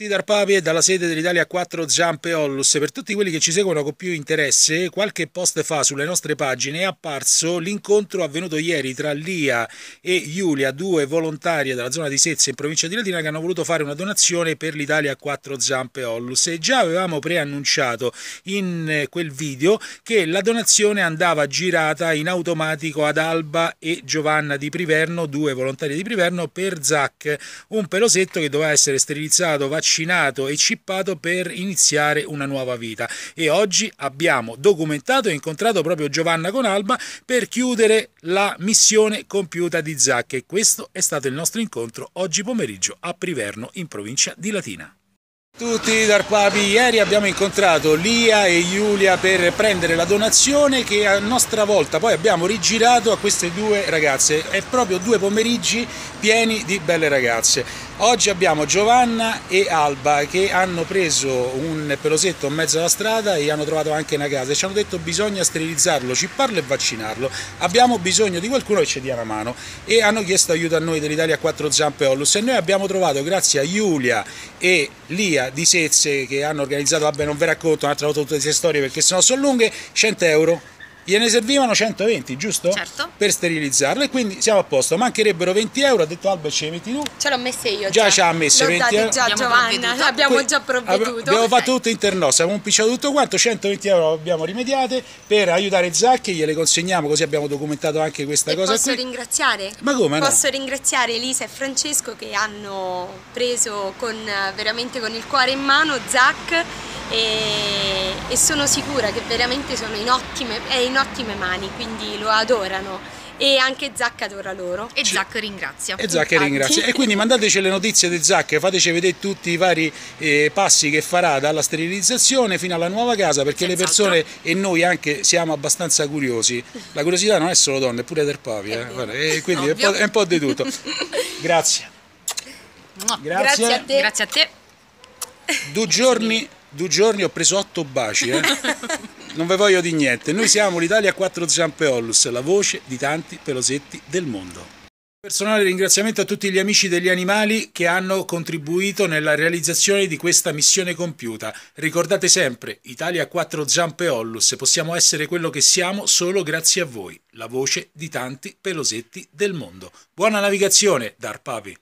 Tidar Papi dalla sede dell'Italia 4 Zampe Ollus. Per tutti quelli che ci seguono con più interesse, qualche post fa sulle nostre pagine è apparso l'incontro avvenuto ieri tra Lia e Giulia, due volontarie della zona di Sezze in provincia di Latina che hanno voluto fare una donazione per l'Italia 4 Zampe Ollus e già avevamo preannunciato in quel video che la donazione andava girata in automatico ad Alba e Giovanna di Priverno, due volontarie di Priverno, per Zac, un pelosetto che doveva essere sterilizzato, vaccinato vaccinato e chippato per iniziare una nuova vita e oggi abbiamo documentato e incontrato proprio Giovanna Conalba per chiudere la missione compiuta di Zac e questo è stato il nostro incontro oggi pomeriggio a Priverno in provincia di Latina. Tutti dal Papi, ieri abbiamo incontrato Lia e Giulia per prendere la donazione che a nostra volta poi abbiamo rigirato a queste due ragazze, è proprio due pomeriggi pieni di belle ragazze. Oggi abbiamo Giovanna e Alba che hanno preso un pelosetto in mezzo alla strada e hanno trovato anche una casa. E ci hanno detto bisogna sterilizzarlo, cipparlo e vaccinarlo. Abbiamo bisogno di qualcuno che ci dia una mano. E hanno chiesto aiuto a noi dell'Italia a quattro zampe Ollus. E noi abbiamo trovato grazie a Giulia e Lia di Sezze che hanno organizzato, vabbè non vi racconto un'altra volta tutte queste storie perché sennò sono lunghe, 100 euro gliene servivano 120, giusto? Certo. Per sterilizzarlo e quindi siamo a posto. Mancherebbero 20 euro, ha detto Alba ce li metti tu? Ce l'ho messe io. Già, già. ci ha messo 20 euro. già abbiamo Giovanna, provveduto. abbiamo già provveduto. Abbiamo fatto tutto internosso, abbiamo impicciato tutto quanto, 120 euro abbiamo rimediate per aiutare Zacchi, gliele consegniamo così abbiamo documentato anche questa e cosa posso qui. ringraziare? Ma come no? Posso ringraziare Elisa e Francesco che hanno preso con, veramente con il cuore in mano Zac e, e sono sicura che veramente sono in ottime, è in ottime mani, quindi lo adorano e anche Zac adora loro. E Zac ringrazia. E Zac ringrazia. E quindi mandateci le notizie di Zac, fateci vedere tutti i vari eh, passi che farà dalla sterilizzazione fino alla nuova casa, perché le persone e noi anche siamo abbastanza curiosi. La curiosità non è solo donne, è pure del papi, eh? e quindi è un, è un po' di tutto. Grazie. Grazie. Grazie a te. Grazie a te. Due giorni due giorni ho preso otto baci, eh? non ve voglio di niente. Noi siamo l'Italia a quattro zampe Ollus, la voce di tanti pelosetti del mondo. Personale ringraziamento a tutti gli amici degli animali che hanno contribuito nella realizzazione di questa missione compiuta. Ricordate sempre, Italia a quattro zampe Ollus, possiamo essere quello che siamo solo grazie a voi, la voce di tanti pelosetti del mondo. Buona navigazione, Dar Papi!